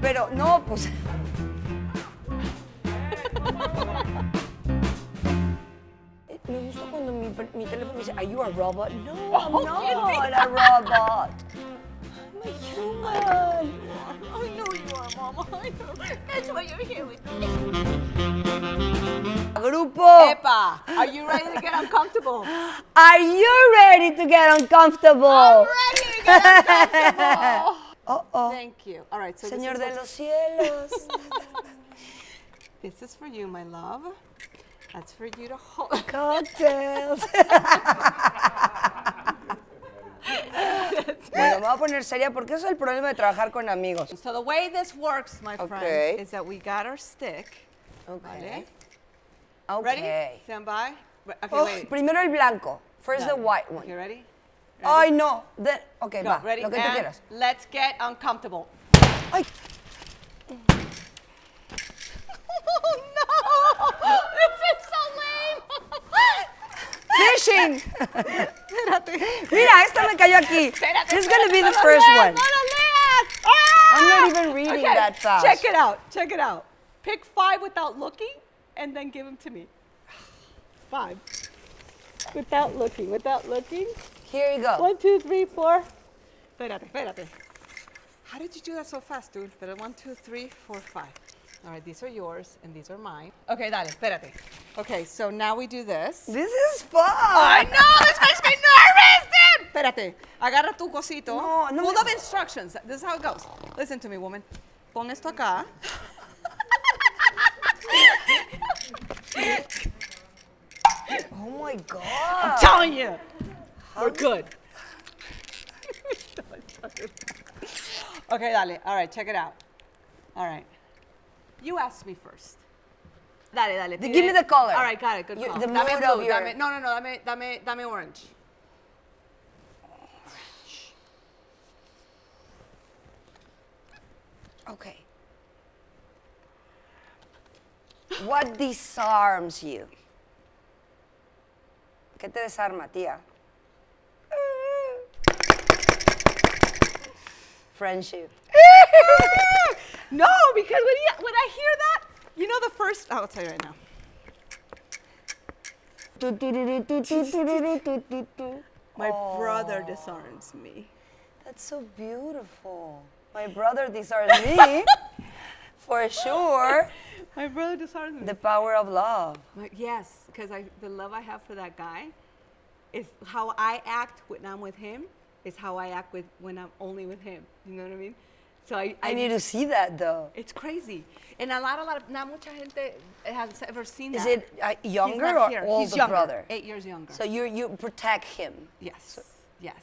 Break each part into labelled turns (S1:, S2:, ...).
S1: Pero no, pues. Me gusta cuando mi, mi teléfono dice, ¿Are you a robot? No, I'm not a robot. I'm a human.
S2: I know you are, Mama. I know. That's why you're here with me.
S1: Grupo,
S2: Epa, are you ready to get uncomfortable?
S1: are you ready to get uncomfortable?
S2: ready to get uncomfortable.
S1: Oh, oh.
S2: Thank you. All right, so
S1: Señor
S2: this,
S1: de
S2: is
S1: los cielos.
S2: this is for you, my love. That's for you to hold.
S1: Cocktails. bueno, me voy a poner seria porque eso es el problema de trabajar con amigos.
S2: So the way this works, my friend,
S1: Okay.
S2: is that we got our stick.
S1: Okay.
S2: ¿vale? Ready?
S1: Okay.
S2: Stand by. Okay,
S1: Oh,
S2: wait.
S1: primero el blanco. First the white one.
S2: Okay, ready?
S1: Ay, no. Then, ok,
S2: Go.
S1: va.
S2: Ready?
S1: Lo que tú
S2: And
S1: quieras.
S2: Let's get uncomfortable.
S1: Ay,
S2: Oh no! This is so lame.
S1: fishing.
S2: Espérate.
S1: Mira, esta me cayó aquí.
S2: Espérate,
S1: This is going to be the
S2: no
S1: first
S2: leas,
S1: one.
S2: no. Ah!
S1: I'm not even reading
S2: Okay,
S1: that fast.
S2: Check it out. Check it out. Pick five without looking, and then give them to me. Five. Without looking. Without looking.
S1: Here you go.
S2: One, two, three, four. Espérate, espérate. How did you do that so fast, dude? Espera, one, two, three, four, five. All right, these are yours and these are mine. Okay, dale, espérate. Okay, so now we do this.
S1: This is fun.
S2: I know, this makes me nervous, dude. Espérate, agarra tu cosito.
S1: No, no
S2: Full
S1: me-
S2: of instructions. This is how it goes. Listen to me, woman. Pon esto acá.
S1: Oh my God.
S2: I'm telling you. We're um, good. okay, dale. All right, check it out. All right. You asked me first. Dale, dale.
S1: Give me the color.
S2: All right, got it. Good
S1: You-
S2: call.
S1: the
S2: dame
S1: mood
S2: blue.
S1: of your-
S2: Dame, no, no, no. Dame, dame, dame orange.
S1: Okay. What disarms you? ¿Qué te desarma, tía? Friendship.
S2: No, because when, you, when I hear that, you know the first. Oh, I'll tell you right now. My brother disarms me.
S1: That's so beautiful. My brother disarms me, for sure.
S2: My brother disarms me.
S1: The power of love.
S2: Like, yes, because the love I have for that guy is how I act when I'm with him is how I act with when I'm only with him. You know what I mean? So I,
S1: I need to see that though.
S2: It's crazy, and a lot, a lot of not mucha gente has ever seen
S1: Is
S2: that.
S1: it uh, younger or
S2: here.
S1: older
S2: He's younger,
S1: brother?
S2: Eight years younger.
S1: So you you protect him.
S2: Yes, yes.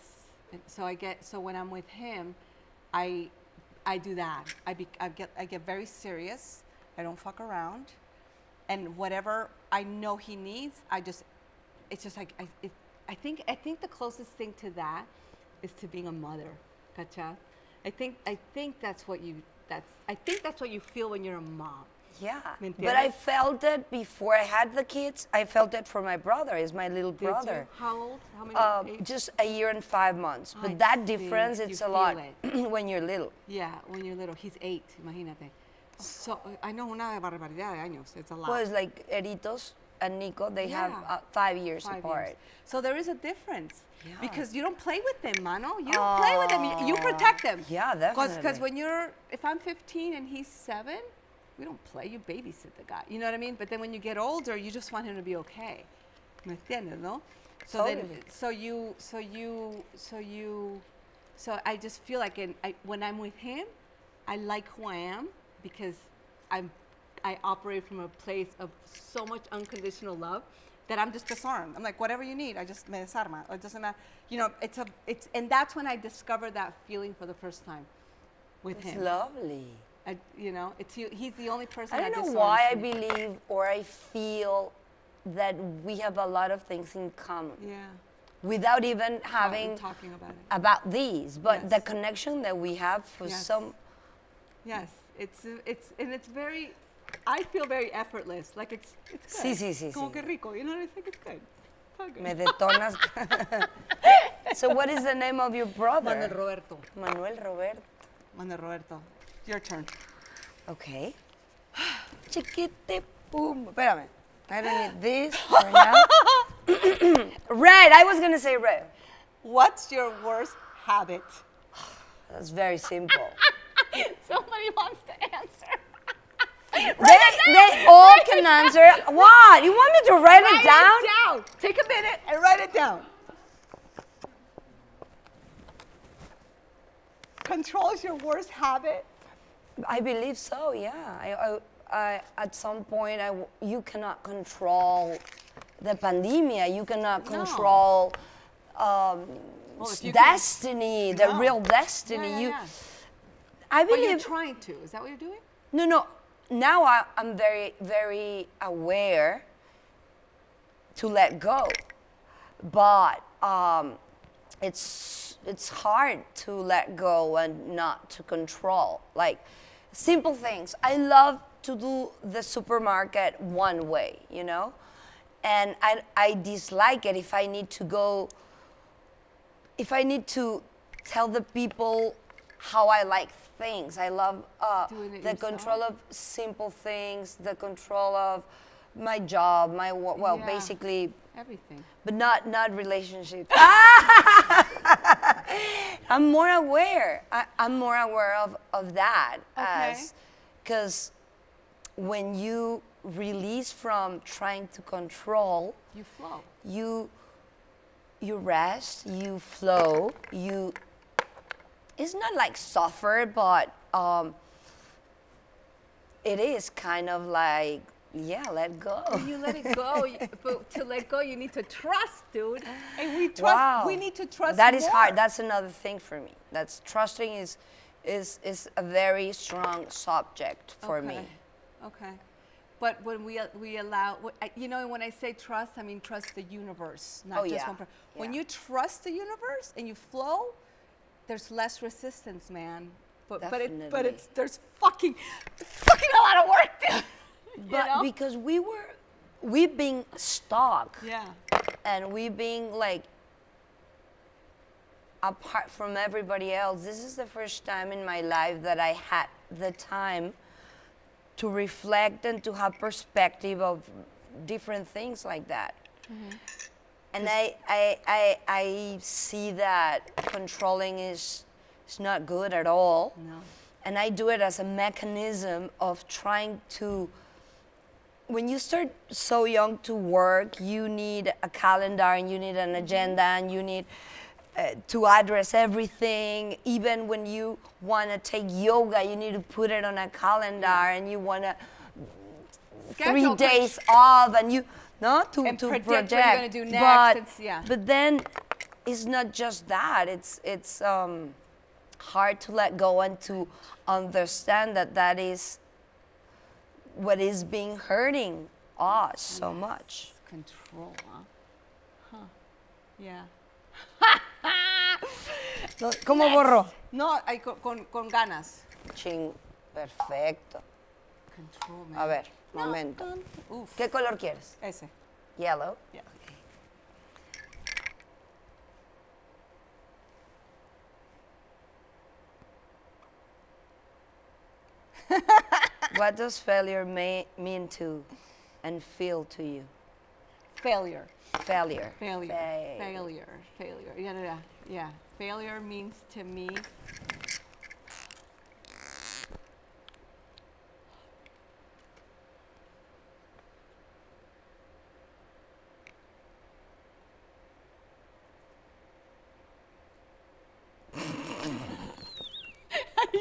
S2: And so I get so when I'm with him, I I do that. I be, I get I get very serious. I don't fuck around, and whatever I know he needs, I just it's just like I it, I think I think the closest thing to that is to being a mother. Gotcha. I think I think that's what you that's I think that's what you feel when you're a mom.
S1: Yeah.
S2: ¿Me
S1: But I felt it before I had the kids. I felt it for my brother. Is my little brother.
S2: How old? How many?
S1: Uh, just a year and five months. But
S2: I
S1: that difference, it's a lot
S2: feel
S1: when you're little.
S2: Yeah, when you're little. He's eight, imagínate. So, I know una barbaridad de años. It's a lot.
S1: Well, it's like Eritos and Nico, they have uh, five years
S2: Five
S1: apart.
S2: years. So there is a difference.
S1: Yeah.
S2: Because you don't play with them, mano. You don't play with them. You, you protect them.
S1: Yeah, definitely.
S2: Because when you're, if I'm 15 and he's seven, we don't play. You babysit the guy. You know what I mean? But then when you get older, you just want him to be okay. ¿Me entiendes, no? So then,
S1: Totally.
S2: so you, so you, so you, so I just feel like in, I, when I'm with him, I like who I am because I'm, I operate from a place of so much unconditional love that I'm just disarmed. I'm like, whatever you need, I just me desarma. It doesn't matter. You know, it's a, it's, and that's when I discovered that feeling for the first time with
S1: It's
S2: him.
S1: lovely.
S2: I, you know, it's he's the only person.
S1: I don't know
S2: disarms
S1: why I believe or I feel that we have a lot of things in common
S2: Yeah.
S1: without even
S2: I'm
S1: having
S2: talking about it.
S1: about these. But the connection that we have for
S2: Yes.
S1: some
S2: Yes, it's it's and it's very. I feel very effortless. Like it's it's
S1: Sí,
S2: good.
S1: sí, sí,
S2: Como
S1: sí.
S2: que rico. You know, I think it's good. It's good.
S1: me detonas. so what is the name of your brother?
S2: Manuel Roberto.
S1: Manuel Roberto.
S2: Manuel Roberto. Your turn.
S1: Okay. Chiquite boom. Espérame. I don't need this right now. red. I was gonna say red.
S2: What's your worst habit?
S1: That's very simple.
S2: Somebody wants to answer.
S1: They, they all can answer. What? You want me to write, it down?
S2: down. Take a minute and write it down. Control is your worst habit.
S1: I believe so. Yeah. I, I, I, at some point, I you cannot control the pandemia. You cannot
S2: No.
S1: control um,
S2: Well, you can-
S1: destiny, the
S2: No.
S1: real destiny.
S2: Yeah, yeah,
S1: you,
S2: yeah.
S1: I
S2: But you're
S1: believe.
S2: trying to. Is that what you're doing?
S1: No, no. Now I, I'm very, very aware to let go, but um, it's it's hard to let go and not to control. Like simple things. I love to do the supermarket one way, you know, and I I dislike it if I need to go if I need to tell the people how I like things, I love uh, the control of simple things, the control of my job, my well,
S2: Yeah.
S1: basically,
S2: Everything.
S1: but not not relationships. I'm more aware. I, I'm more aware of of that
S2: Okay.
S1: as because when you release from trying to control
S2: You flow.
S1: you you rest, you flow, you it's not like suffer, but um it is kind of like yeah, let go.
S2: You let it go, but to let go, you need to trust, dude. And we trust.
S1: wow.
S2: We need to trust.
S1: That is
S2: more.
S1: hard. That's another thing for me. That's trusting is is is a very strong subject for me.
S2: Okay. Okay. But when we we allow, you know, when I say trust, I mean trust the universe, not
S1: Oh,
S2: just
S1: yeah.
S2: one person. When
S1: Yeah.
S2: you trust the universe and you flow, there's less resistance, man. But but it but it's there's fucking fucking a lot of work. Dude. You
S1: But
S2: know?
S1: because we were we've been stuck
S2: yeah.
S1: and we being like apart from everybody else this is the first time in my life that i had the time to reflect and to have perspective of different things like that mm-hmm. And I, I, I, I see that controlling is, is not good at all
S2: No.
S1: and I do it as a mechanism of trying to. When you start so young to work, you need a calendar and you need an agenda and you need uh, to address everything. Even when you want to take yoga, you need to put it on a calendar and you want to three days off and you no to
S2: And
S1: to
S2: predict what you're
S1: project.
S2: gonna do next,
S1: But
S2: yeah.
S1: but then it's not just that. It's it's um, hard to let go and to understand that that is what is being hurting us so much.
S2: Control, huh? Huh. Yeah.
S1: ¿Cómo borro?
S2: No, hay con, con, ganas.
S1: Ching, perfecto.
S2: Control, man.
S1: A ver,
S2: No,
S1: momento.
S2: Uf.
S1: ¿Qué color quieres?
S2: Ese.
S1: Yellow.
S2: Yeah.
S1: What does failure may, mean to and feel to you?
S2: Failure.
S1: Failure.
S2: Failure.
S1: Fail-
S2: Failure. Failure. Yeah, yeah, yeah. Yeah. Failure means to me.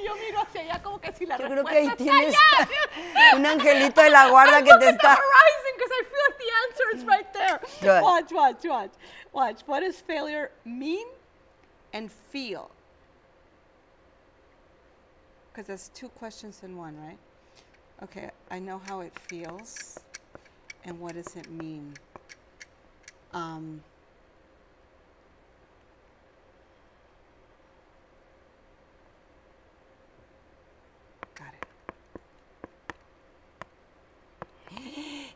S2: Yo miro hacia allá como que si la
S1: Yo creo que ahí tienes un angelito de la guarda que te
S2: Look at the
S1: está.
S2: horizon I feel like the answer is right there.
S1: Good.
S2: Watch, watch, watch, watch. What does failure mean and feel? Because that's two questions in one, right? Okay, I know how it feels, and what does it mean? Um,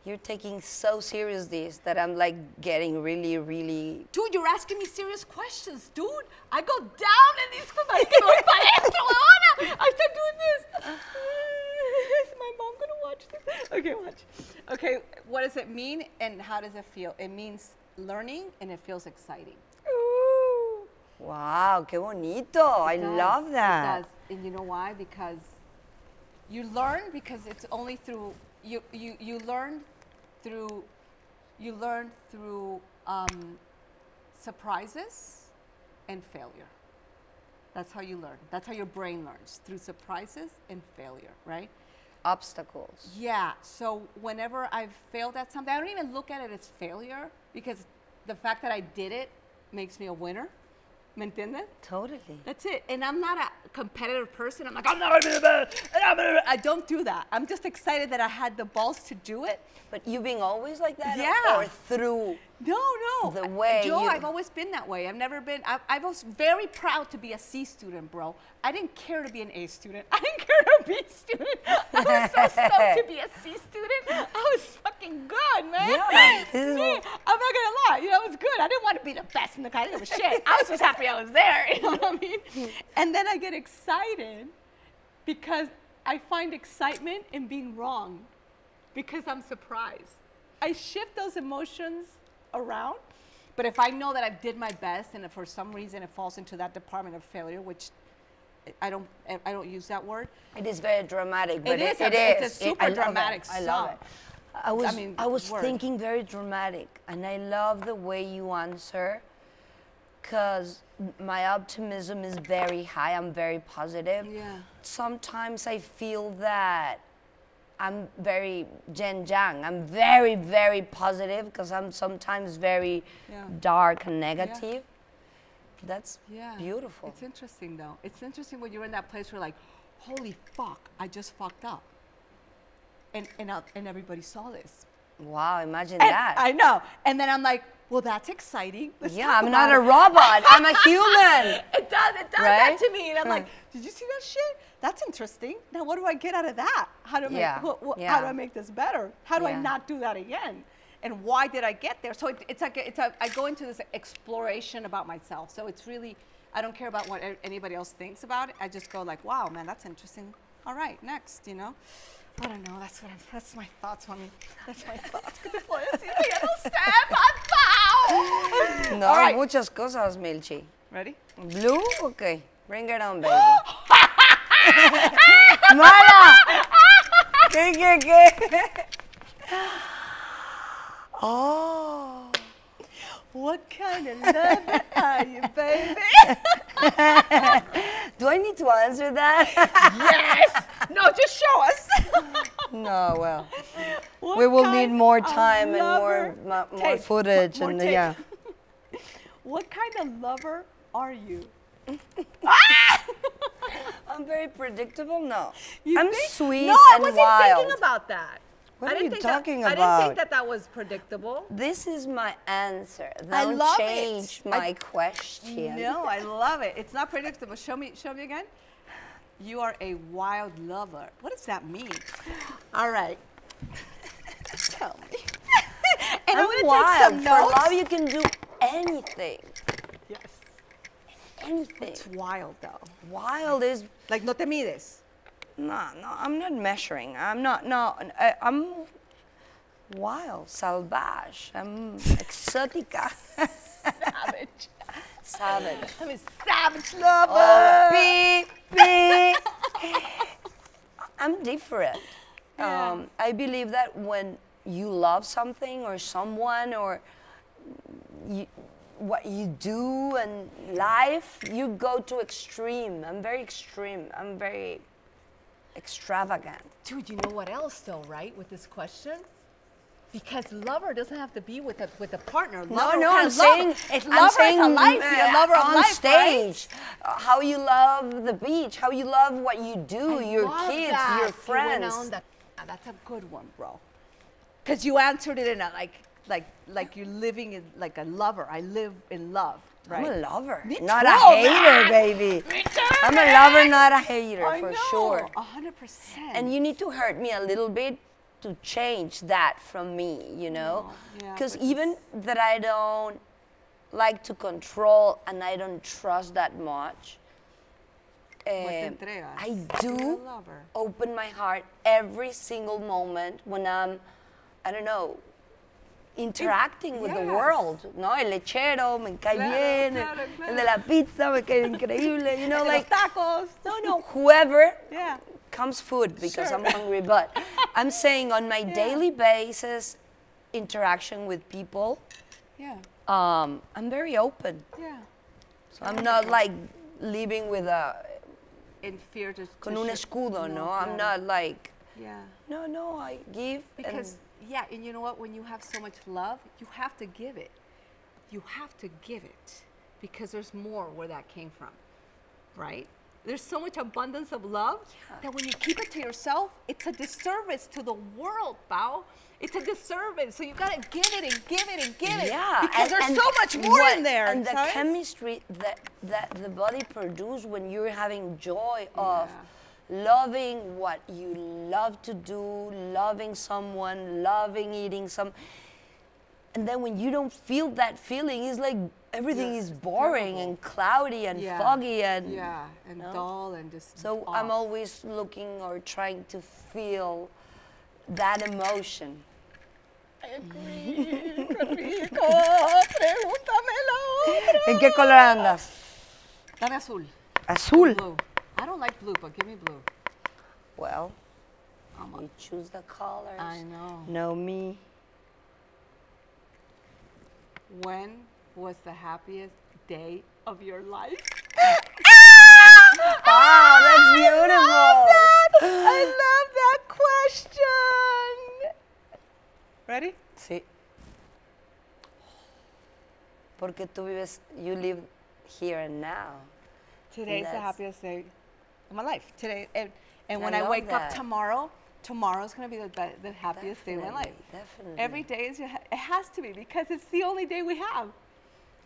S1: you're taking so serious this that I'm like getting really, really.
S2: Dude, you're asking me serious questions, dude. I go down in these I go palestra, I start doing this. Is my mom gonna watch this? Okay, watch. Okay, what does it mean and how does it feel? It means learning and it feels exciting.
S1: Ooh. Wow, qué bonito.
S2: It I does,
S1: love that.
S2: It does. And you know why? Because you learn because it's only through you you, you learn through you learn through um, surprises and failure. That's how you learn. That's how your brain learns through surprises and failure, right?
S1: Obstacles.
S2: Yeah. So whenever I've failed at something, I don't even look at it as failure because the fact that I did it makes me a winner. ¿Me entiendes?
S1: Totally.
S2: That's it. And I'm not a competitive person. I'm like, I'm not gonna be the best. I'm gonna-" I don't do that. I'm just excited that I had the balls to do it.
S1: But you being always like that? or-
S2: Yeah.
S1: Or through
S2: No, no.
S1: The way
S2: Joe,
S1: you-
S2: I've always been that way. I've never been. I, I was very proud to be a C student, bro. I didn't care to be an A student. I didn't care to be a student. I was so stoked to be a C student. I was fucking good, man.
S1: Yeah,
S2: Yeah, I'm not gonna lie. You know, it was good. I didn't want to be the best in the class. I didn't give a shit. I was just happy I was there. You know what I mean? And then I get excited because I find excitement in being wrong because I'm surprised. I shift those emotions around. But if I know that I did my best and if for some reason it falls into that department of failure, which I don't, I don't use that word.
S1: It is very dramatic, but
S2: is
S1: it,
S2: a-
S1: it
S2: it's
S1: is.
S2: a
S1: It-
S2: super
S1: I love it.
S2: dramatic
S1: I love it. I was, I,
S2: mean,
S1: was
S2: word.
S1: thinking very dramatic, and I love the way you answer, because my optimism is very high. I'm very positive.
S2: Yeah.
S1: Sometimes I feel that I'm very yin yang. I'm very, very positive because I'm sometimes very
S2: Yeah.
S1: dark and negative. That's
S2: Yeah.
S1: beautiful.
S2: It's interesting though. It's interesting when you're in that place where like, holy fuck, I just fucked up. And and uh, and everybody saw this.
S1: Wow, imagine
S2: And
S1: that.
S2: I know. And then I'm like, well, that's exciting. Let's
S1: yeah, I'm not
S2: about
S1: a robot. I'm a human.
S2: It does. It does
S1: Right?
S2: that to me, and I'm like, did you see that shit? That's interesting. Now, what do I get out of that? How do I make,
S1: Yeah,
S2: wha-
S1: yeah.
S2: how do I make this better? How do I not do that again? And why did I get there? So it, it's like it's a, I go into this exploration about myself. So it's really I don't care about what anybody else thinks about it. I just go like, wow, man, that's interesting. All right, next, you know. I don't know. That's what I'm, that's my thoughts, mommy. That's my thoughts. ¿Qué te puedo decir? Ya no sé, papá.
S1: No,
S2: All right.
S1: muchas cosas, Milchi.
S2: Ready?
S1: Blue? Okay. Bring it on, baby. ¡Mala! ¿Qué, qué, qué? Oh.
S2: What kind of love are you, baby?
S1: Do I need to answer that?
S2: yes. No, just show us.
S1: no, well.
S2: What
S1: we will need more time and more, more
S2: Tape.
S1: footage.
S2: More
S1: and
S2: tape.
S1: yeah.
S2: What kind of lover are you? Ah!
S1: I'm very predictable. No.
S2: You
S1: I'm
S2: think-
S1: sweet
S2: No, I wasn't
S1: wild.
S2: thinking about that.
S1: What
S2: I
S1: are
S2: didn't
S1: you
S2: think
S1: talking
S2: that, I didn't think that that was predictable.
S1: This is my answer. Don't
S2: I love it.
S1: change
S2: I-
S1: my question.
S2: No, I love it. It's not predictable. Show me, show me again. You are a wild lover. What does that mean? All right. Tell me. and I'm,
S1: I'm
S2: gonna
S1: wild.
S2: take some
S1: For love, you can do anything.
S2: Yes.
S1: Anything.
S2: It's wild though.
S1: Wild is
S2: Like no te mides.
S1: No, no. I'm not measuring. I'm not. No, I, I'm wild, salvage. I'm exotica,
S2: Savage.
S1: savage.
S2: I'm a savage lover.
S1: Oh, beep, beep. I'm different.
S2: Yeah.
S1: Um, I believe that when you love something or someone or you, what you do and life, you go to extreme. I'm very extreme. I'm very extravagant.
S2: Dude, you know what else though, right? With this question, because lover doesn't have to be with a with a partner.
S1: No,
S2: Lover
S1: no, I'm saying
S2: it's
S1: I'm
S2: lover
S1: saying
S2: is a life,
S1: uh,
S2: a lover
S1: on
S2: life, right?
S1: stage. uh, how you love the beach, how you love what you do,
S2: I
S1: your kids,
S2: that.
S1: your
S2: You
S1: friends.
S2: that- ah, that's a good one, bro. Because you answered it in a like like like you're living in like a lover. I live in love, right?
S1: I'm a lover,
S2: Me
S1: not
S2: too,
S1: a hater,
S2: man.
S1: baby.
S2: Too,
S1: I'm a lover, not a hater,
S2: I
S1: for
S2: know,
S1: sure.
S2: a hundred percent.
S1: And you need to hurt me a little bit to change that from me, you know?
S2: Oh, yeah,
S1: Because even that I don't like to control and I don't trust that much, eh,
S2: entregas?
S1: I do
S2: lover.
S1: open my heart every single moment when I'm, I don't know, interacting with the world. No, el lechero me cae
S2: Claro,
S1: bien,
S2: claro,
S1: el de la pizza me cae increíble. You know, like
S2: tacos.
S1: no, no, whoever
S2: Yeah.
S1: comes food because
S2: Sure.
S1: I'm hungry. But I'm saying on my
S2: Yeah.
S1: daily basis, interaction with people,
S2: Yeah.
S1: um, I'm very open.
S2: Yeah.
S1: So I'm not like living with a
S2: In fear to.
S1: con un escudo, no. I'm not like
S2: Yeah.
S1: no, no. I give
S2: Because
S1: and
S2: yeah, and you know what? When you have so much love, you have to give it. You have to give it because there's more where that came from, right? There's so much abundance of love that when you keep it to yourself, it's a disservice to the world, Bao. It's a disservice. So you've gotta give it and give it and give it.
S1: yeah,
S2: Because
S1: and-
S2: there's
S1: and
S2: so much more
S1: what-
S2: in there.
S1: And the chemistry that that the body produces when you're having joy of
S2: Yeah.
S1: Loving what you love to do, loving someone, loving eating some. And then when you don't feel that feeling, it's like everything
S2: Yeah,
S1: is boring
S2: terrible.
S1: and cloudy and
S2: Yeah.
S1: foggy and
S2: yeah, and
S1: no?
S2: dull and just.
S1: so I'm always looking or trying to feel that emotion. ¿En qué color andas?
S2: Dame azul.
S1: Azul.
S2: I don't like blue, but give me blue.
S1: Well, oh
S2: I'm a-
S1: you choose the colors.
S2: I know.
S1: Know me.
S2: When was the happiest day of your life?
S1: Wow, ah, that's beautiful.
S2: I love that I love that question. Ready?
S1: Sí. Porque tú vives, you live here and now.
S2: Today's the happiest day of my life. Today, and, and when I,
S1: love
S2: wake
S1: that.
S2: up tomorrow, tomorrow's gonna be the, be- the happiest day of my life.
S1: Definitely.
S2: Every day is, it has to be because it's the only day we have.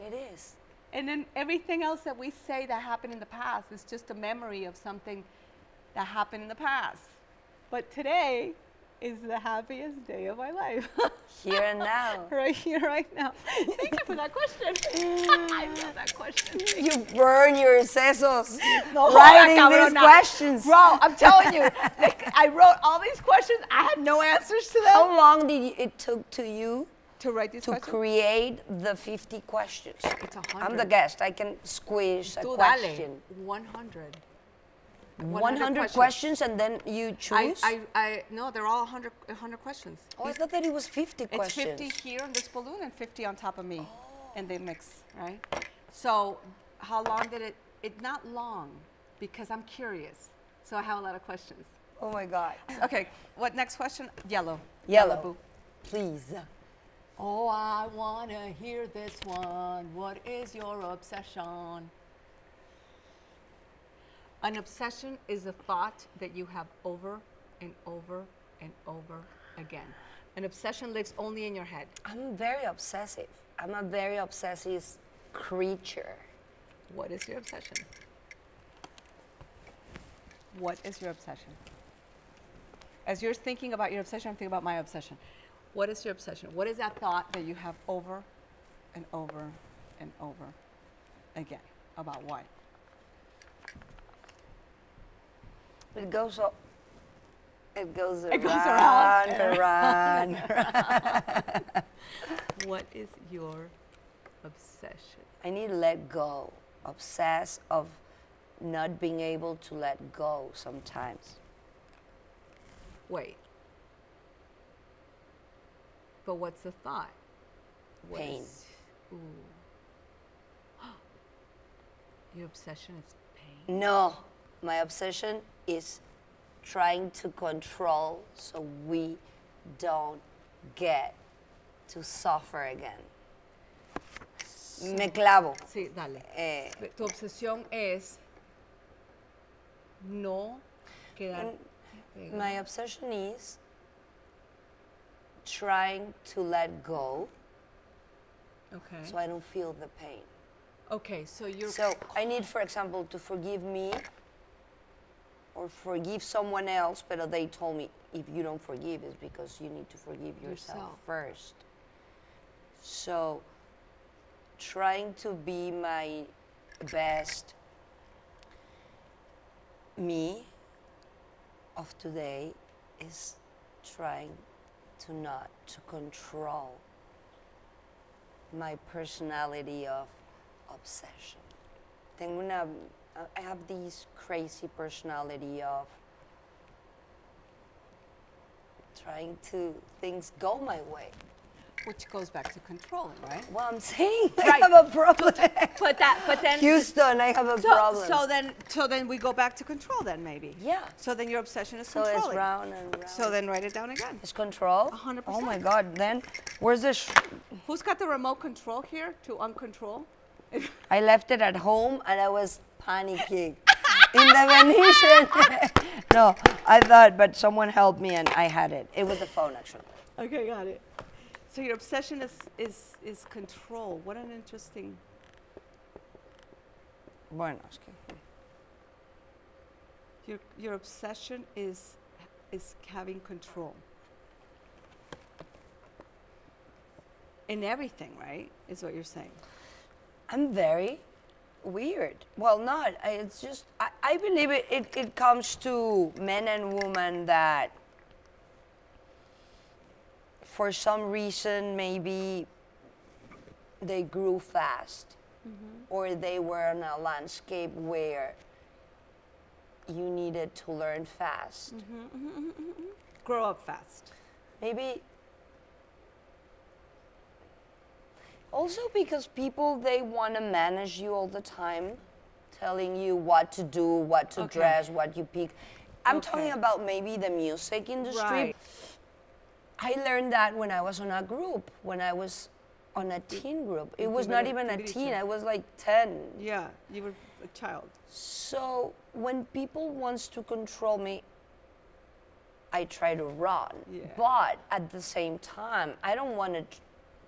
S1: It is.
S2: And then everything else that we say that happened in the past is just a memory of something that happened in the past. But today is the happiest day of my life.
S1: Here and now.
S2: right here, right now. Thank you for that question. I love that question.
S1: You burn your sesos
S2: No,
S1: writing
S2: cabrona.
S1: these questions.
S2: Bro, I'm telling you, like, I wrote all these questions. I had no answers to them.
S1: How long did you, it took to you
S2: to write these
S1: to
S2: questions?
S1: create the 50 questions?
S2: It's a
S1: I'm the guest. I can squish a
S2: dale.
S1: question.
S2: 100.
S1: 100 questions. and then you choose?
S2: I, I, no, they're all 100, 100 questions.
S1: oh, I thought that it was 50
S2: It's
S1: questions.
S2: 50 here on this balloon and 50 on top of me. And they mix, right? So how long did it, it not long because I'm curious. So I have a lot of questions.
S1: Oh my God.
S2: Okay, what next question? Yellow.
S1: Yellow.
S2: boo.
S1: Please.
S2: Oh, I want to hear this one. What is your obsession? An obsession is a thought that you have over and over and over again. An obsession lives only in your head.
S1: I'm very obsessive. I'm a very obsessive creature.
S2: What is your obsession? What is your obsession? As you're thinking about your obsession, I'm thinking about my obsession. What is your obsession? What is that thought that you have over and over and over again? About what?
S1: It goes up. It goes around,
S2: It goes around
S1: around, around.
S2: What is your obsession?
S1: I need to let go. Obsess of not being able to let go sometimes.
S2: Wait. But what's the thought? What
S1: Pain.
S2: is- ooh. Your obsession is pain.
S1: No, my obsession is trying to control so we don't get to suffer again. Me clavo.
S2: Sí, dale.
S1: Eh,
S2: Tu obsesión es no quedar.
S1: My obsession is trying to let go
S2: Okay.
S1: so I don't feel the pain.
S2: okay, so you're.
S1: So I need, for example, to forgive me or forgive someone else, but they told me if you don't forgive, it's because you need to forgive yourself,
S2: Yourself.
S1: first. So trying to be my best me of today is trying to not to control my personality of obsession. Tengo una, I have this crazy personality of trying to things go my way.
S2: Which goes back to controlling, right?
S1: Well, I'm saying
S2: Right.
S1: I have a problem.
S2: But that, but then
S1: Houston, I have a
S2: so,
S1: problem.
S2: so then, so then we go back to control. Then maybe.
S1: yeah.
S2: So then your obsession is controlling.
S1: So it's round and round.
S2: So then write it down again.
S1: it's control.
S2: A hundred
S1: Oh my. God! Then where's the? Sh-
S2: Who's got the remote control here to uncontrol?
S1: I left it at home and I was panicking in the Venetian. no, I thought, but someone helped me and I had it. It was the phone actually.
S2: Okay, got it. So your obsession is is is control. What an interesting.
S1: Bueno, es que.
S2: Your your obsession is is having control. In everything, right? Is what you're saying.
S1: I'm very weird. Well, not. I- It's just, I, I believe it, it, it comes to men and women that for some reason maybe they grew fast mm-hmm. or they were in a landscape where you needed to learn fast.
S2: Mm-hmm, mm-hmm, Grow up fast.
S1: Maybe also because people they want to manage you all the time, telling you what to do, what to
S2: Okay.
S1: dress, what you pick. I'm talking about maybe the music industry.
S2: Right.
S1: I learned that when I was on a group, when I was on a teen group. It was not even a teen. I was like 10.
S2: Yeah, you were a child.
S1: So when people wants to control me, I try to run.
S2: Yeah.
S1: But at the same time, I don't want to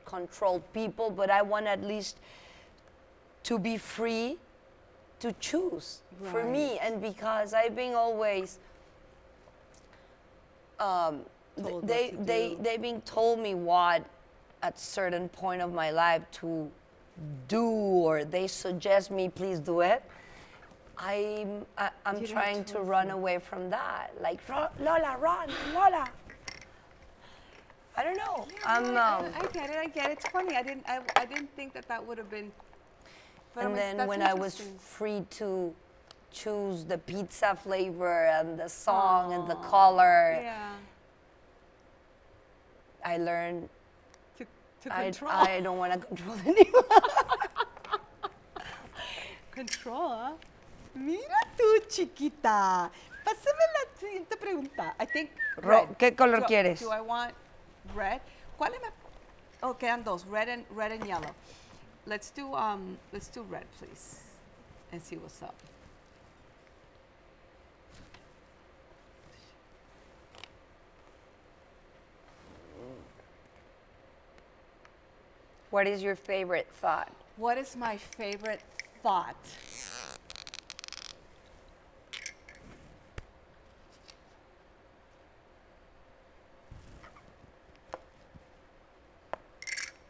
S1: control people, but I want at least to be free to choose for me. And because I've been always um, th-
S2: Told what
S1: they they
S2: do.
S1: they've been told me what at certain point of my life to do or they suggest me please do it. I'm I, i'm
S2: You don't have
S1: trying to run away from that. Like lola run lola i don't know i'm um,
S2: I get it. I get it. It's funny. I didn't. I, I didn't think that that would have been. I
S1: and then when i was free to choose the pizza flavor and the song and the color
S2: Yeah.
S1: i learned
S2: To, to
S1: I,
S2: control.
S1: I don't want to control anyone
S2: Control. Mira tú, chiquita. Pásame la siguiente pregunta. I think. Red.
S1: ¿qué color
S2: do,
S1: quieres?
S2: Do I want red? ¿Cuáles me? Oh, quedan dos. Red and red and yellow. Let's do um. Let's do red, please, and see what's up.
S1: what is your favorite thought
S2: What is my favorite thought?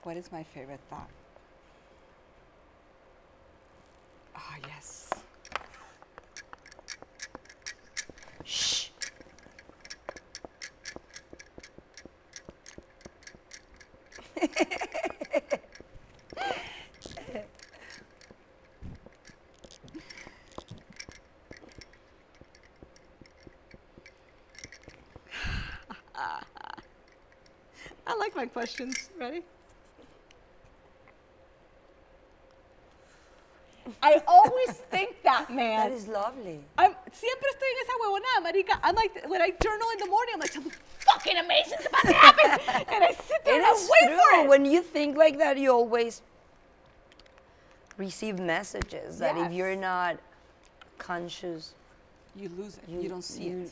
S2: What is my favorite thought? Ah, yes.
S1: Shh.
S2: I like my questions. Ready? I always think that, man.
S1: That is lovely.
S2: I'm siempre estoy en esa huevonada, marica. I'm like, when I journal in the morning, I'm like, something fucking amazing is about to happen. and I sit there
S1: It
S2: and I wait
S1: true.
S2: for it.
S1: When you think like that, you always receive messages that if you're not conscious,
S2: you lose it.
S1: You-
S2: You, don't see
S1: you-
S2: it.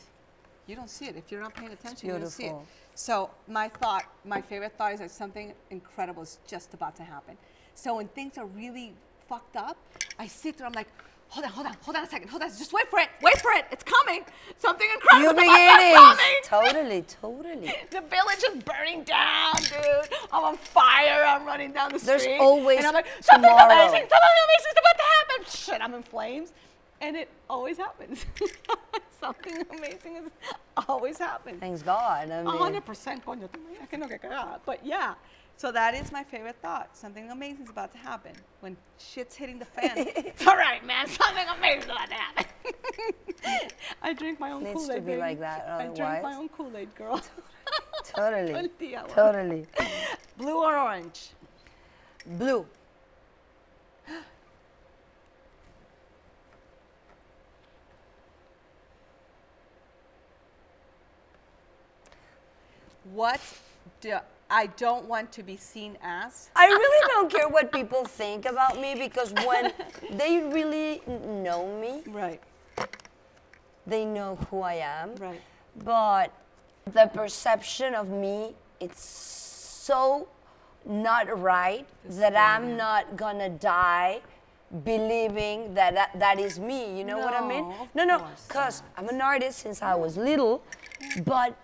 S2: You don't see it. If you're not paying attention, you don't see it. So my thought, my favorite thought is that something incredible is just about to happen. So when things are really fucked up, I sit there. I'm like, hold on, hold on, hold on a second, hold on. Just wait for it. Wait for it. It's coming. Something incredible.
S1: new
S2: is
S1: beginnings.
S2: coming.
S1: totally, totally.
S2: The village is burning down, dude. I'm on fire. I'm running down the
S1: There's
S2: street.
S1: always
S2: and I'm like, something
S1: tomorrow."
S2: amazing, something amazing is about to happen. Shit, I'm in flames. and it always happens. Something amazing is always happens.
S1: Thanks God. I mean,
S2: hundred percent, coño, te imaginas que no que. But yeah, so that is my favorite thought. Something amazing is about to happen. When shit's hitting the fan, it's all right, man. Something amazing is about to happen. I drink my own
S1: Needs to
S2: Kool-Aid.
S1: be
S2: baby.
S1: like that, Otherwise.
S2: I drink my own Kool-Aid, girl.
S1: totally,
S2: Todo el día, güey.
S1: totally.
S2: Blue or orange?
S1: Blue.
S2: What do I don't want to be seen as?
S1: I really don't care what people think about me because when they really know me,
S2: Right,
S1: they know who I am.
S2: right.
S1: But the perception of me, it's so not right that I'm not gonna die believing that that, that is me. You know what I mean?
S2: No,
S1: No, no, because I'm an artist since I was little, but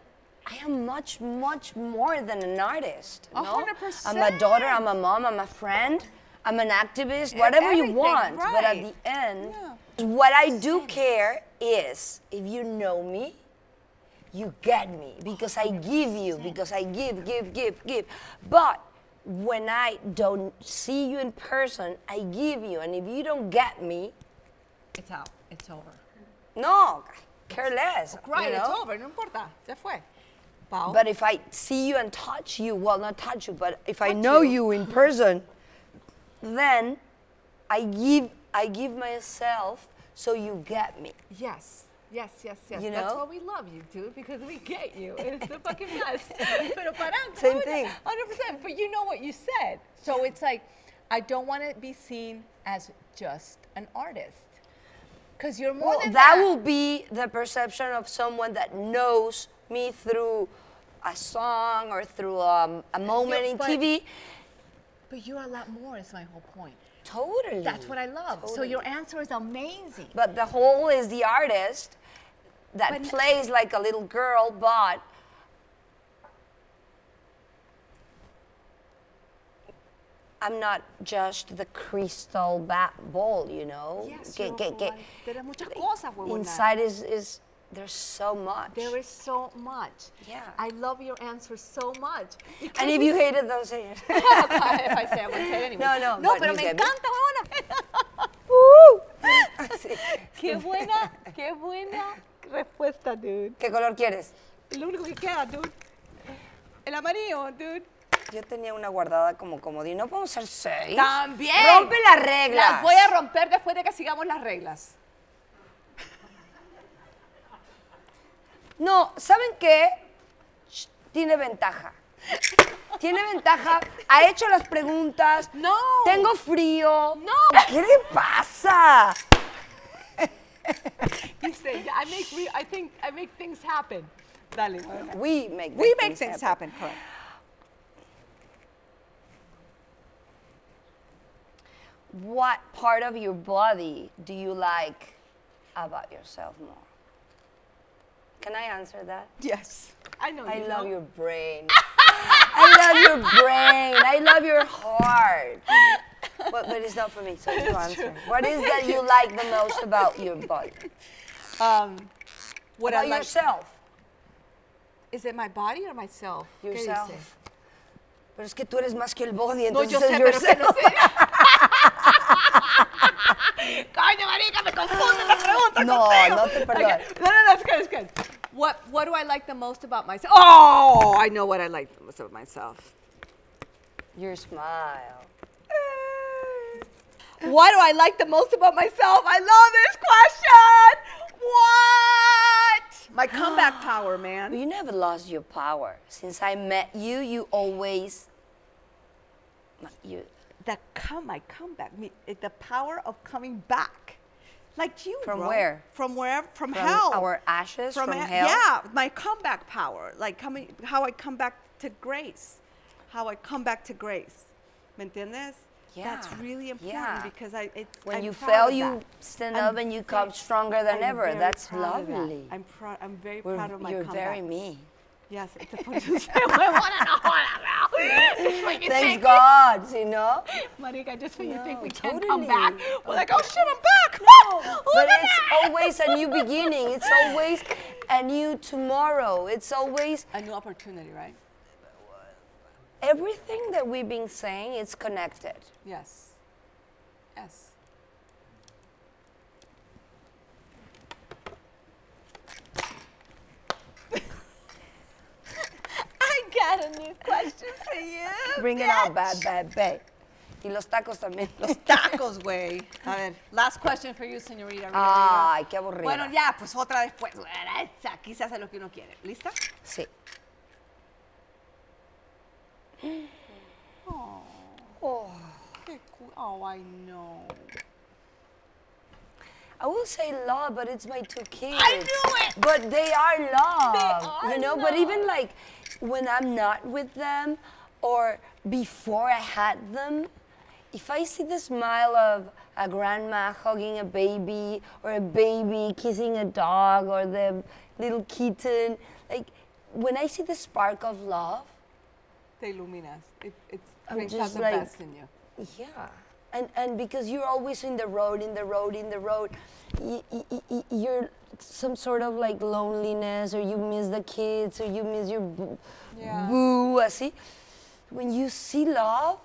S1: I am much, much more than an artist.
S2: A hundred
S1: I'm a daughter, I'm a mom, I'm a friend, I'm an activist, whatever you want. But at the end,
S2: Yeah.
S1: what I do care is if you know me, you get me because I give you, because I give, give, give, give. But when I don't see you in person, I give you. And if you don't get me,
S2: It's out. It's over.
S1: no, care less. you
S2: Right, it's over. No importa. Se fue.
S1: But if I see you and touch you, well, not touch you, but if I know
S2: you.
S1: you in person, then I give, I give myself so you get me.
S2: Yes. Yes, yes, yes.
S1: You know?
S2: That's why we love you, dude, because we get you. It's the fucking best.
S1: Same thing.
S2: 100%. But you know what you said. So it's like, I don't want to be seen as just an artist. Because you're more
S1: Well,
S2: than
S1: that
S2: that.
S1: will be the perception of someone that knows me through a song or through um, a moment
S2: Yeah,
S1: in
S2: but-
S1: TV.
S2: But you're a lot more, is my whole point.
S1: Totally.
S2: That's what I love. So your answer is amazing.
S1: But the whole is the artist that
S2: But-
S1: plays like a little girl, but I'm not just the crystal bat ball, you know.
S2: Yes,
S1: Que-
S2: you're
S1: que- que-
S2: like- Tienes muchas cosas, huevona.
S1: inside is, is there's so much.
S2: There is so much.
S1: Yeah.
S2: I love your answer so much.
S1: and if you hate it, don't say it.
S2: if I say, I would say it anyway.
S1: No, no,
S2: No,
S1: but
S2: pero me encanta, huevona.
S1: Woo! Sí.
S2: Qué buena, qué buena respuesta, dude.
S1: ¿Qué color quieres?
S2: Lo único que queda, dude. El amarillo, dude.
S1: Yo tenía una guardada como comodín. No podemos ser seis.
S2: También.
S1: Rompe las reglas.
S2: Las voy a romper después de que sigamos las reglas.
S1: No, ¿saben qué? Sh, Tiene ventaja. Tiene ventaja. Ha hecho las preguntas.
S2: No.
S1: Tengo frío.
S2: No.
S1: ¿Qué le pasa?
S2: Dice, I make, I think, I make things happen. Dale.
S1: We make
S2: We make things happen, correct.
S1: What part of your body do you like about yourself more? Can I answer that?
S2: Yes. I know
S1: I
S2: you
S1: love
S2: know.
S1: your brain. I love your brain. I love your heart. But, but it's not for me, so you answer. What is that you like the most about your body?
S2: Um, what
S1: about
S2: I like.
S1: yourself.
S2: Is it my body or myself?
S1: Yourself. Pero es que tú eres más que el body,
S2: No, yo sé, pero que no sé. Coño, marica, me confunde la pregunta
S1: No,
S2: contigo.
S1: no te perdono.
S2: Okay. No, no, that's good, that's good. What, what do I like the most about myself? Oh, I know what I like the most about myself.
S1: Your smile. Eh.
S2: What do I like the most about myself? I love this question. What? My comeback power, man.
S1: You never lost your power. Since I met you, you always. You,
S2: The come, my comeback, me, the power of coming back, like you.
S1: From
S2: bro.
S1: where?
S2: From where? From,
S1: from
S2: hell.
S1: our ashes, from,
S2: a-
S1: hell.
S2: Yeah, my comeback power, like coming, how I come back to grace, how I come back to grace. ¿Me entiendes? That's really important
S1: yeah.
S2: because I. It,
S1: When
S2: I'm
S1: you fail, you stand
S2: I'm
S1: up and you come stronger than
S2: I'm
S1: ever. That's
S2: of that.
S1: lovely.
S2: I'm proud. I'm very
S1: We're-
S2: proud of my
S1: you're
S2: comeback.
S1: very me.
S2: Yes, te pones- huevona, no jodas, bro.
S1: Thanks God, you know?
S2: Marica, just when you think
S1: No,
S2: we can't come back, we're like, oh shit, I'm back. Look
S1: But it's
S2: that.
S1: always a new beginning. It's always a new tomorrow. It's always
S2: a new opportunity, right?
S1: everything that we've been saying is connected.
S2: Yes. Yes.
S1: Bring it out, bad, bad, bad. Y los tacos también.
S2: Los tacos, güey. A ver, last question for you, señorita. Rita,
S1: Ay, qué aburrido.
S2: Bueno, ya, pues otra después. Aquí se hace lo que uno quiere. ¿Lista?
S1: Sí.
S2: Qué cu- Oh, I know.
S1: I will say love, but it's my two kids.
S2: I knew it!
S1: But they are love.
S2: are
S1: you know, but even like when I'm not with them or before I had them, if I see the smile of a grandma hugging a baby or a baby kissing a dog or the little kitten, like when I see the spark of love,
S2: Te iluminas. It, it brings out the
S1: like-
S2: best in you.
S1: Yeah. And, and because you're always in the road, in the road, in the road, y- y- y- you're some sort of like loneliness, or you miss the kids, or you miss your boo,
S2: Yeah.
S1: boo así. When you see love,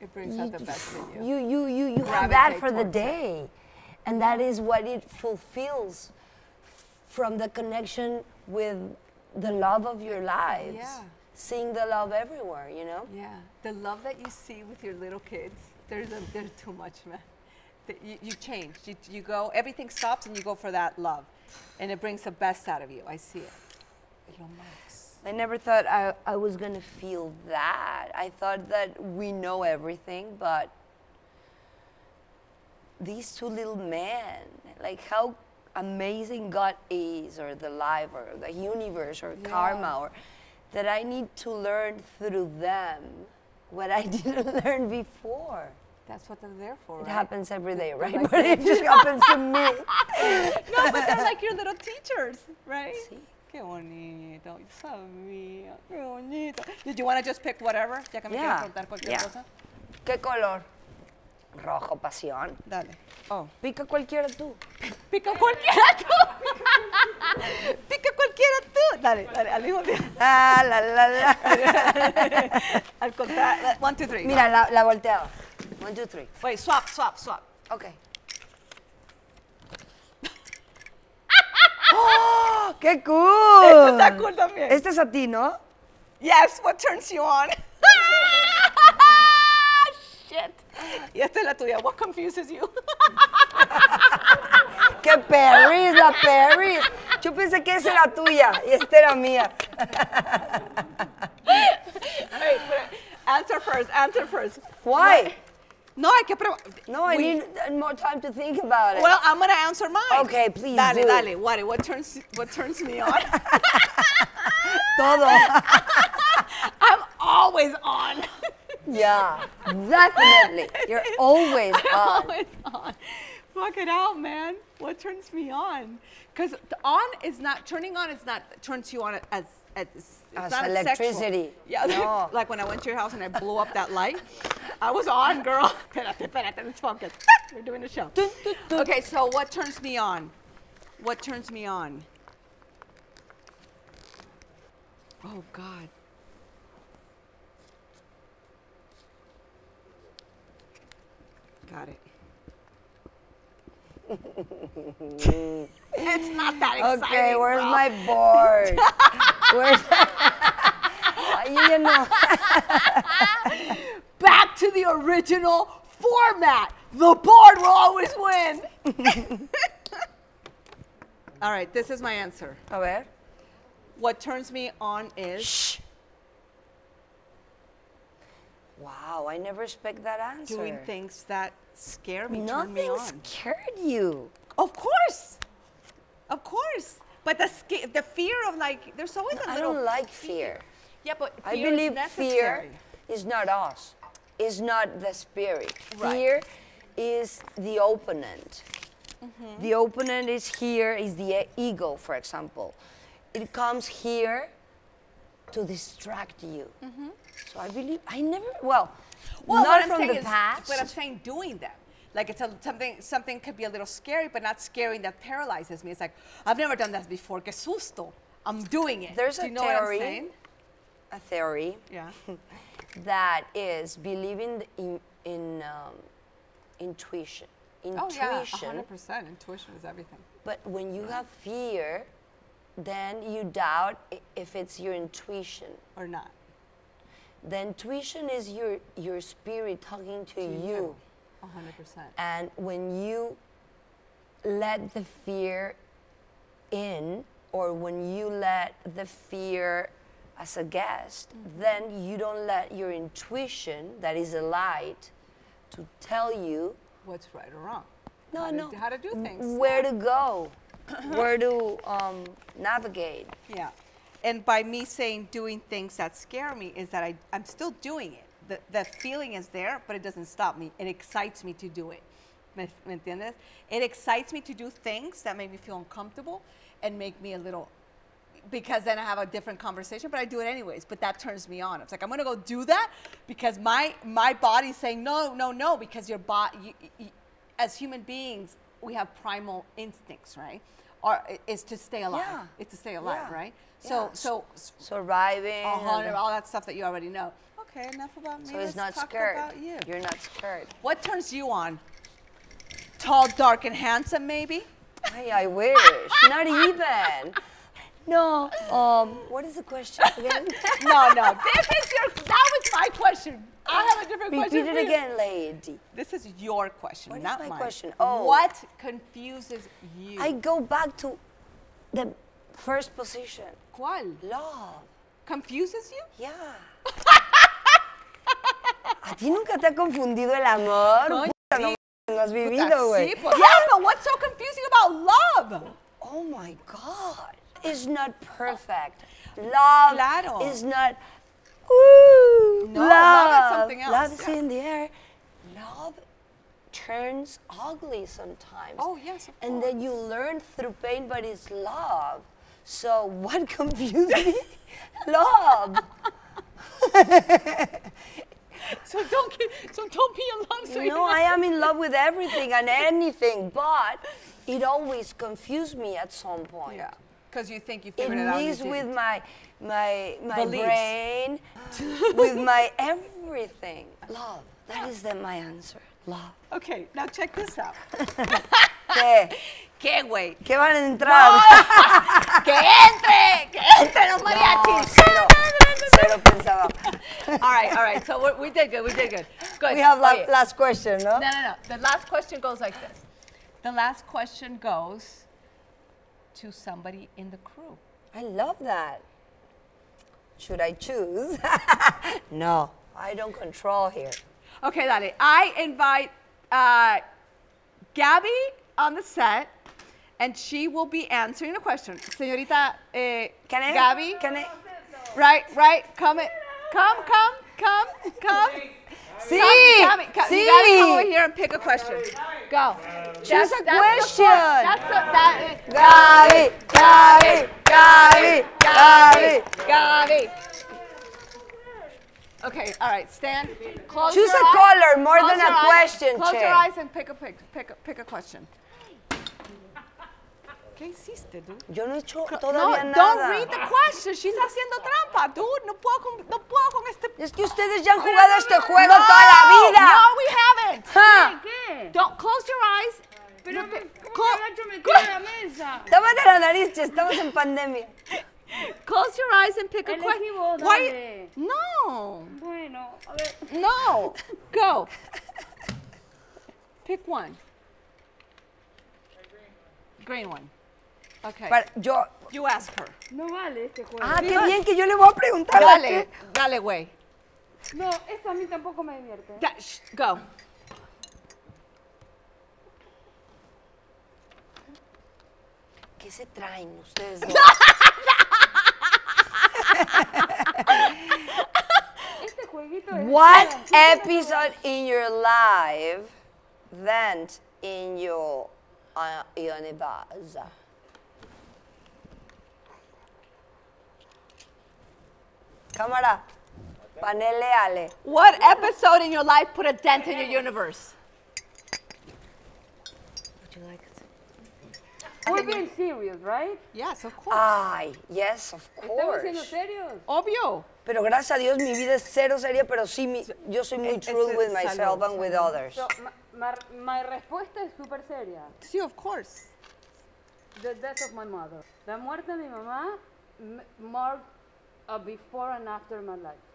S2: It brings out the best in you.
S1: you, you, you, you have that for the
S2: towards it.
S1: day. And that is what it fulfills from the connection with the love of your lives.
S2: Yeah.
S1: Seeing the love everywhere, you know?
S2: Yeah, the love that you see with your little kids, there's a, there's too much, man. You, you change. You, you go, everything stops and you go for that love. And it brings the best out of you. I see it.
S1: I never thought I, I was going to feel that. I thought that we know everything, but these two little men, like how amazing God is, or the life, or the universe, or karma, or that I need to learn through them what I didn't learn before.
S2: That's what they're there for,
S1: It
S2: right?
S1: happens every day, right?
S2: like
S1: but it just happens to me.
S2: No, but they're like your little teachers, right?
S1: Sí.
S2: Qué bonito, yo sabía, qué bonito. Did you want to just pick whatever? Ya que me
S1: Yeah,
S2: quieres preguntar cualquier
S1: yeah.
S2: cosa.
S1: ¿Qué color? Rojo, pasión.
S2: Dale. Oh.
S1: Pica cualquiera tú.
S2: Pica cualquiera tú. Pica cualquiera tú. Dale, dale, al mismo tiempo.
S1: Ah, la, la, la.
S2: Al contrario. One, two, three.
S1: Mira, la, la volteada. One, two, three.
S2: Wait, swap, swap, swap.
S1: Ok. ¡Oh, ¡Qué cool!
S2: Este está cool también.
S1: Este es a ti, ¿no?
S2: Yes, what turns you on? Y esta es la tuya. What confuses you?
S1: ¡Qué Paris, la Paris! Yo pensé que esa era tuya y esta era mía.
S2: Wait. Answer first, answer first.
S1: Why?
S2: No, hay que.
S1: No, I need more time to think about it.
S2: Well, I'm gonna answer mine.
S1: Okay, please
S2: Dale,
S1: do.
S2: dale. What, what turns what turns me on?
S1: Todo.
S2: I'm always on.
S1: Yeah, definitely. You're always on.
S2: always on. Fuck it out, man. What turns me on? Because on is not turning on. It's not turns you on as as, it's
S1: As
S2: not
S1: electricity.
S2: Sexual. Yeah,
S1: No.
S2: like when I went to your house and I blew up that light. I was on, girl. Let's focus. We're doing a show. Okay, so what turns me on? What turns me on? Oh God. Got it. it's not that exciting.
S1: Okay, where's
S2: bro.
S1: my board? Where's you know.
S2: Back to the original format. The board will always win. All right, this is my answer.
S1: A ver.
S2: What turns me on is
S1: Shh. Wow, I never expect that answer.
S2: doing things that scare me, turn me
S1: Nothing
S2: on.
S1: scared you.
S2: Of course, of course. But the the fear of like, there's always a little.
S1: I don't like fear.
S2: Yeah, but
S1: I
S2: fear is
S1: believe fear is not us. It's not the spirit.
S2: Right.
S1: Fear is the opponent.
S2: Mm-hmm.
S1: The opponent is here, is the ego, for example. It comes here to distract you. So I believe I never well,
S2: Well,
S1: not
S2: what I'm
S1: from
S2: saying
S1: the
S2: is,
S1: past.
S2: but I'm saying doing them. Like it's a, something something could be a little scary, but not scary that paralyzes me. It's like I've never done that before. Que susto! I'm doing it.
S1: There's
S2: Do
S1: a
S2: you know what I'm
S1: theory. a theory
S2: Yeah.
S1: that is believing in in um, intuition.
S2: Oh yeah,
S1: Intuition.
S2: 100%. Intuition is everything.
S1: But when you have fear, then you doubt if it's your intuition.
S2: Or not.
S1: The intuition is your your spirit talking to, you.
S2: 100%.
S1: And when you let the fear in, or when you let the fear as a guest,
S2: Mm-hmm.
S1: then you don't let your intuition, that is a light, to tell you
S2: What's right or wrong?
S1: no,
S2: how to,
S1: no,
S2: How to do things.
S1: where to go, where to um, navigate.
S2: Yeah. And by me saying doing things that scare me is that I, I'm still doing it. The, the feeling is there, but it doesn't stop me. It excites me to do it. ¿Me, me entiendes? It excites me to do things that make me feel uncomfortable and make me a little, because then I have a different conversation, but I do it anyways. But that turns me on. It's like, I'm going to go do that because my, my body's saying, no, no, no, because your body, you, you, as human beings, we have primal instincts, right? Or i- is to stay alive.
S1: Yeah.
S2: It's to stay alive,
S1: Yeah.
S2: right? So,
S1: Yeah.
S2: so,
S1: Surviving. and-
S2: all that stuff that you already know. Okay, enough about me.
S1: so it's not
S2: talk
S1: scared.
S2: about you.
S1: You're not scared.
S2: What turns you on? Tall, dark, and handsome, maybe?
S1: Hey, I wish. Not even. No. Um. What is the question again?
S2: No, no. This is your. That was my question. I have a different question.
S1: Repeat it again, lady.
S2: This is your question,
S1: What is
S2: not
S1: my
S2: mine.
S1: question? Oh.
S2: What confuses you?
S1: I go back to the first position.
S2: ¿Cuál?
S1: Love.
S2: Confuses you?
S1: Yeah. ¿A ti nunca te ha confundido el amor?
S2: No,
S1: Puta, no, no has
S2: Puta,
S1: vivido, güey.
S2: sí, pues- yeah, but what's so confusing about love?
S1: Oh my God. It's not perfect. Love
S2: Claro.
S1: is not. Ooh,
S2: No, love is something else,
S1: Love is in the air. Love turns ugly sometimes.
S2: Oh, yes,
S1: And then you learn through pain, but it's love. So what confused me? love.
S2: So don't get, so don't be in love. So
S1: no, I am in love with everything and anything, but it always confused me at some point.
S2: Yeah, because you think you
S1: It
S2: figured it, out. and you
S1: with my my my
S2: Beliefs.
S1: brain, with my everything. Love. That is the, my answer. Love.
S2: Okay, now check this out.
S1: ¿Qué?
S2: ¿Qué, güey?
S1: ¿Qué van a entrar?
S2: ¡Que entre! ¡Que entre los mariachis!
S1: No,
S2: mariachis!
S1: cero. Cero pensaba.
S2: all right, all right. So we're, we did good. We did good. Good.
S1: We have la-
S2: Okay.
S1: last question, no?
S2: No, no, no. The last question goes like this. The last question goes to somebody in the crew.
S1: I love that. Should I choose? no, I don't control here.
S2: Okay, dale. I invite uh, Gaby on the set, and she will be answering the question. Señorita eh,
S1: Can I?
S2: Gaby,
S1: Can I?
S2: right, right, come, come, come, come, come.
S1: Sí,
S2: Come, Gaby, come.
S1: sí.
S2: You gotta come over here and pick a question. Go.
S1: Choose a question.
S2: that's the, that,
S1: Gaby, Gaby, Gaby, Gaby.
S2: Gaby. Okay, all right, stand. Close
S1: Choose a
S2: eyes.
S1: color more
S2: Close
S1: than a question,
S2: Close
S1: Che.
S2: your eyes and pick a pick, pick a, pick a question. ¿Qué hiciste, dude?
S1: Yo no he hecho
S2: No,
S1: todavía nada.
S2: don't read the question. She's haciendo trampa, dude. No puedo con, no puedo con este.
S1: Es que ustedes ya han jugado este juego toda la vida.
S2: No, we haven't.
S1: Ja.
S3: ¿Qué?
S2: Don't close your eyes.
S3: Pero
S2: No te-
S3: ¿cómo me la mesa?
S1: Tápate la nariz, che, estamos en pandemia.
S2: Close your eyes and pick a question.
S3: vos,
S2: Why? No.
S3: Bueno, a ver.
S2: No. Go. Pick one. Green one. Okay.
S1: Para- yo,
S2: you ask her.
S3: No vale este juego.
S1: ah, qué bien que yo le voy a preguntar a
S2: Dale,
S1: Che.
S2: dale, güey.
S3: No, esto a mí tampoco me divierte.
S2: Da- sh- Go.
S1: ¿Qué se traen ustedes dos?
S3: Este jueguito es...
S1: What episode in your life went in your uh, universe? Cámara. Panele Ale.
S2: What episode in your life put a dent in your universe?
S1: Would you like
S3: We're being serious, right?
S2: Yes, of course.
S1: Ay, yes, of
S3: Estamos siendo
S1: course.
S3: serios.
S2: Obvio.
S1: Pero gracias a Dios mi vida es cero seria, pero sí mi- yo soy muy true with
S2: salud,
S1: myself and with others.
S3: So, ma, my respuesta es súper seria.
S2: Sí, of course.
S3: The death of my mother. La muerte de mi mamá marked a before and after my life.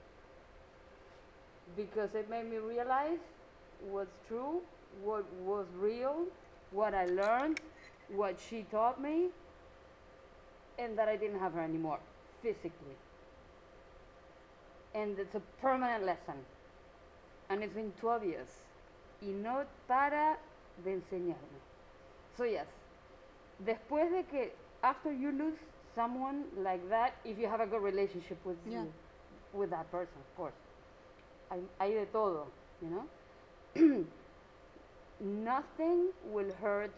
S3: Because it made me realize what's true, what was real, what I learned, what she taught me, and that I didn't have her anymore, physically. And it's a permanent lesson. And it's been 12 years. Y no para de enseñarme. So yes, después de que after you lose someone like that, if you have a good relationship with
S2: Yeah.
S3: you, with that person, of course, hay, hay de todo, you know. Nothing will hurt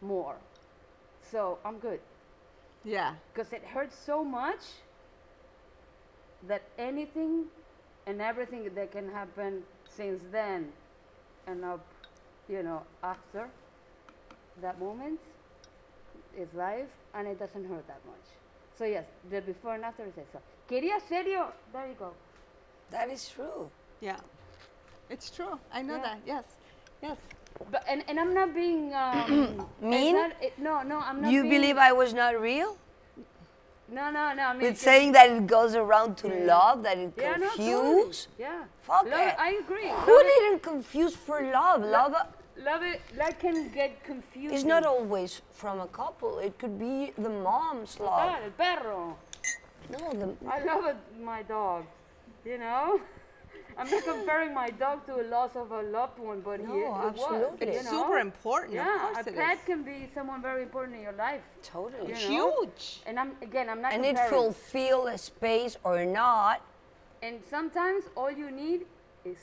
S3: more. So I'm good
S2: Yeah.
S3: because it hurts so much that anything and everything that can happen since then and up, you know, after that moment is life and it doesn't hurt that much. So yes, the before and after is eso. Quería serio, there you go.
S1: That is true.
S2: Yeah. It's true. I know
S3: Yeah.
S2: that. Yes. Yes.
S3: But and, and I'm not being um,
S1: Mean?
S3: that- it- no, no, I'm not.
S1: You
S3: being,
S1: believe I was not real?
S3: No, no, no. I mean,
S1: With
S3: just-
S1: saying that it goes around to
S3: Yeah.
S1: love, that it
S3: yeah, no, totally. Yeah.
S1: Fuck
S3: Love
S1: it.
S3: I agree.
S1: Who
S3: Love
S1: didn't confuse for love? Love
S3: Love it. That can get confusing.
S1: is not always from a couple. It could be the mom's love.
S3: Ah, el perro.
S1: No, the,
S3: I love it, my dog. You know, I'm not comparing my dog to a loss of a loved one, but he,
S1: No,
S3: it was,
S1: absolutely.
S3: you
S2: It's
S3: know?
S2: super important.
S3: Yeah,
S2: of course
S3: a
S2: it
S3: pet
S2: is.
S3: can be someone very important in your life.
S1: totally.
S3: You know?
S2: Huge.
S3: And I'm again, I'm not
S1: And it
S3: comparing.
S1: fulfill a space or not.
S3: and sometimes all you need is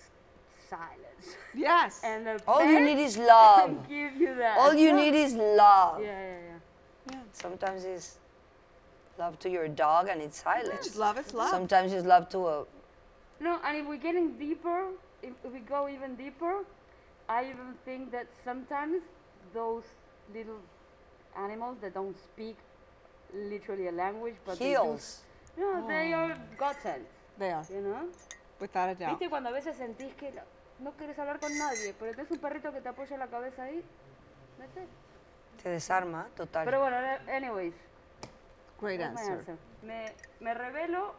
S3: silence.
S2: Yes.
S3: And a
S1: All you need is love.
S3: can give you that.
S1: All you need is love.
S3: Yeah, yeah, yeah.
S1: Sometimes it's love to your dog and it's silence.
S2: love is love.
S1: Sometimes it's love to a
S3: No, and if we're getting deeper, if if we go even deeper, I even think that sometimes those little animals that don't speak literally a language, but
S1: heels.
S3: they do, no, they oh. are godsends,
S2: They are.
S3: you know.
S2: Without a doubt.
S3: Viste cuando a veces sentís que no- quieres hablar con nadie, pero tienes un perrito que te apoya la cabeza ahí. that's it.
S1: Te desarma, total.
S3: Pero bueno, anyways,
S2: Great answer.
S3: Me, me revelo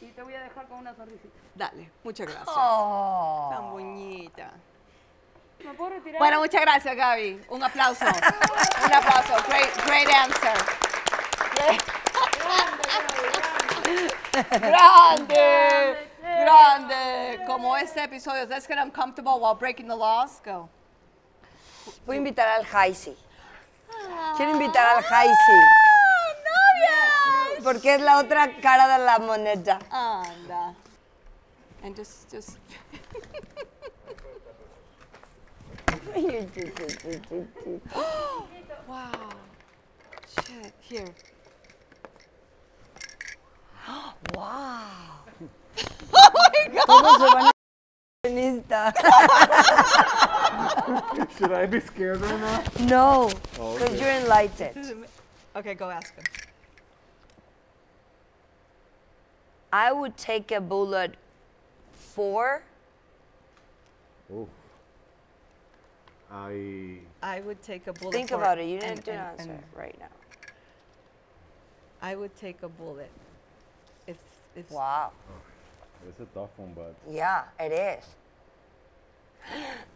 S3: y te voy a dejar con una sonrisita.
S2: Dale. Muchas gracias.
S1: oh.
S2: Tan bonita.
S3: ¿Me puedo retirar?
S2: Bueno, muchas gracias, Gaby. Un aplauso. Un aplauso. Great, great answer. Grande. Grande. Como este episodio. Let's get uncomfortable while breaking the laws. Go.
S1: Voy a invitar al Jaisi. Quiero invitar al Jaisi.
S2: ¡Novias!
S1: Porque es la otra cara de la moneda.
S2: Anda. And just, just. Wow. Shit. Here.
S1: wow.
S2: Oh my God.
S1: Todos se van a feminista.
S4: Should I be scared right now?
S1: No,
S4: Oh,
S1: because
S4: okay.
S1: you're enlightened.
S2: Okay, go ask him.
S1: I would take a bullet for
S4: Oh. I
S2: I would take a bullet.
S1: think
S2: for
S1: about it. You
S2: and-
S1: need to
S2: and-
S1: answer
S2: and
S1: right now.
S2: I would take a bullet. If if
S1: Wow.
S4: Oh, it's a tough one, but
S1: Yeah, it is.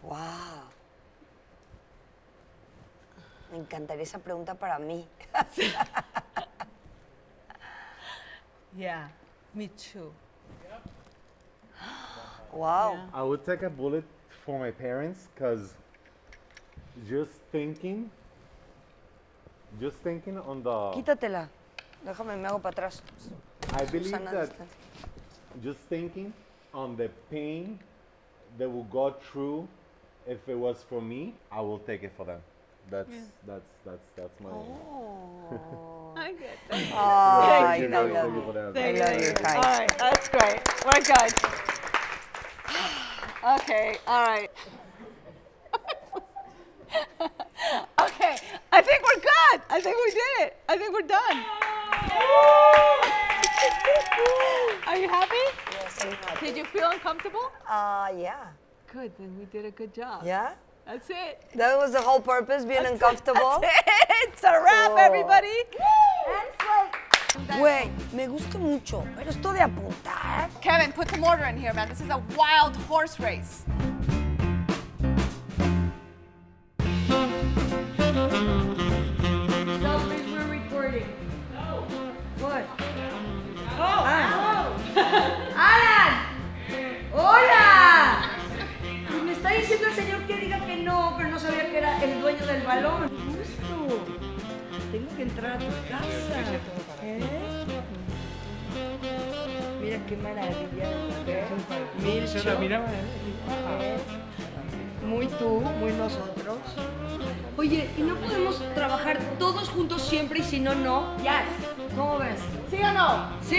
S1: Wow. Me encantaría esa pregunta para mí.
S2: yeah, me too.
S1: Wow.
S2: Yeah.
S4: I would take a bullet for my parents because just thinking, just thinking on the,
S1: Quítatela. Déjame, me hago para atrás.
S4: I believe
S1: Sana
S4: that
S1: distancia.
S4: Just thinking on the pain they will go through if it was for me, I will take it for them. That's that's that's that's my.
S2: Oh, Thank you. Thank you.
S4: Oh, I
S5: Thank you,
S4: love
S5: thank you
S4: you.
S5: for that.
S4: I love you,
S2: All that's great. We're good. Okay, all right. okay, I think we're good. I think we did it. I think we're done. Are you happy?
S4: Yes, I'm happy.
S2: Did you feel uncomfortable?
S4: Uh, yeah.
S2: Good, then we did a good job.
S4: Yeah?
S2: That's it.
S4: That was the whole purpose, being uncomfortable.
S2: That's it. It's a wrap,
S4: Cool.
S2: everybody.
S4: Güey, me gusta mucho, pero esto de apuntar.
S2: Kevin, put some order in here, man. This is a wild horse race.
S1: El dueño del balón. Justo. Tengo que entrar a tu casa. ¿Eh? Mira qué maravilla. ¿eh? Milcho. ¿Eh? Muy tú, muy nosotros. Oye, ¿y no podemos trabajar todos juntos siempre y si no, no? Ya. ¿Cómo ves?
S2: ¿Sí o no?
S1: ¡Sí!